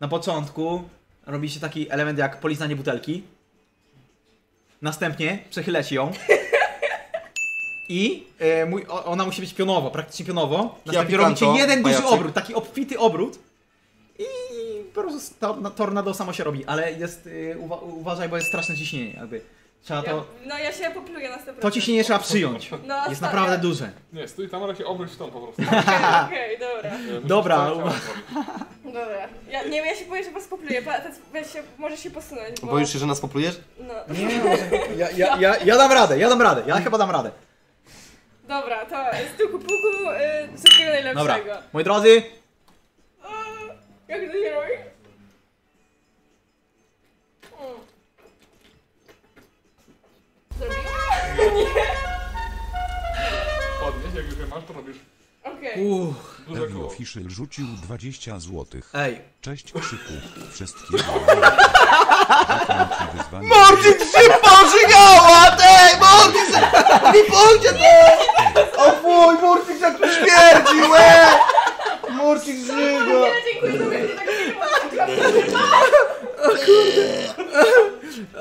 na początku robi się taki element jak polizanie butelki. Następnie przechylać ją. I e, mój, o- ona musi być pionowo, praktycznie pionowo. Następnie robicie jeden duży pajacyk. obrót, taki obfity obrót. I po prostu to, tornado samo się robi, ale jest, y, uwa uważaj, bo jest straszne ciśnienie jakby. Trzeba Ja, to, no ja się popluję na 100%. to ciśnienie trzeba przyjąć. No, Jest stary. naprawdę duże. Nie, stój tam, ale się obróć w tą po prostu. Okej, dobra. E, musisz Dobra, całe ciało uwa- zrobić. Dobra. Ja, nie wiem, ja się boję, że was popluję. Pa, teraz weź się, możesz się posunąć, bo... Boisz się, że nas poplujesz? No. Nie, ja, ja, ja, ja dam radę, ja dam radę, ja chyba dam radę. Dobra, to z tuku puku y, wszystkiego Dobra, najlepszego. moi drodzy, O, jak to się robi? Mm. Zrobiłam? Podnieś, jak już je masz, to robisz Okej. uff, koło. Official rzucił 20 złotych. ej. Cześć Krzyku. Wszystkiego. Morcik się pożygała! Ej, Morcik się... Nie pójdzie to! O fuj, Morcik jak tu śmierdzi, łe! Morcik żyga! Tak nie ma.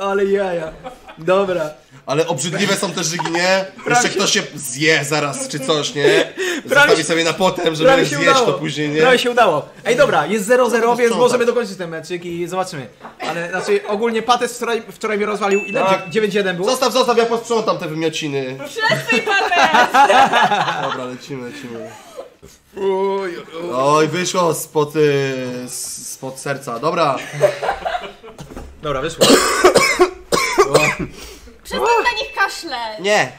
Ale jaja. Dobra. Ale obrzydliwe są te żygi, nie? Jeszcze ktoś się zje zaraz czy coś, nie? Zostawi sobie na potem, żeby zjeść udało. to później, nie? Prawie się udało. Ej, dobra, jest 0-0, więc Sprzątać. możemy dokończyć ten meczyk i zobaczymy. Ale znaczy, ogólnie Pates wczoraj, wczoraj mnie rozwalił. Ile? Tak. 9-1 było? Zostaw, zostaw, ja posprzątam te wymiociny. Przestań papę! Dobra, lecimy, lecimy. Oj, wyszło spod, y, spod serca. Dobra, Dobra, wyszło. Przestań na nich kaszleć! nie.